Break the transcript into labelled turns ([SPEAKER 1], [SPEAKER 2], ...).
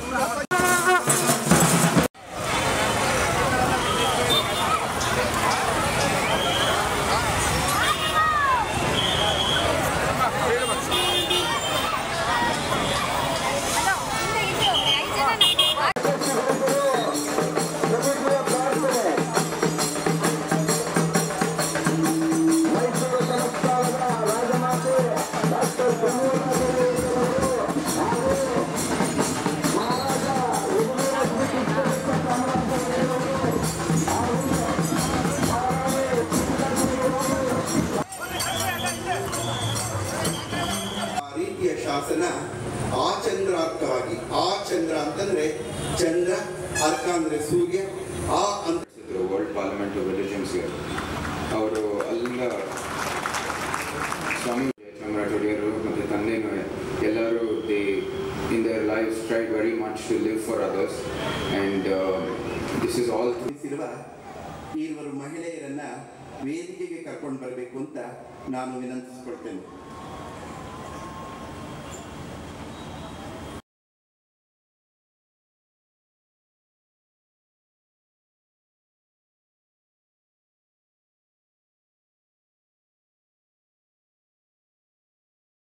[SPEAKER 1] people. ಶಾಸನ ಆ ಚಂದ್ರಾರ್ಕವಾಗಿ ಆ ಚಂದ್ರ ಅಂತಂದ್ರೆ ಚಂದ್ರ ಅರ್ಥ ಅಂದ್ರೆ ಸೂರ್ಯ ಆ ಅಂತ
[SPEAKER 2] ವರ್ಲ್ಡ್ ಪಾರ್ಲಿಮೆಂಟ್ ಆಫ್ ರಿಲಿಜನ್ಸ್ಗೆ ಅವರು ಅಲ್ಲಿಂದ ಸ್ವಾಮಿ ಚಾಮರಾಜ ಒಡೆಯರು ಮತ್ತು ತಂದೆನೂ ಎಲ್ಲರೂ the in their life try very much to live for others and this is all
[SPEAKER 1] ತಿಳಿಸಿರುವ ಇವರು ಮಹಿಳೆಯರನ್ನ ವೇದಿಕೆಗೆ ಕರ್ಕೊಂಡು ಬರಬೇಕು ಅಂತ ನಾನು ವಿನಂತಿಸಿಕೊಳ್ತೇನೆ.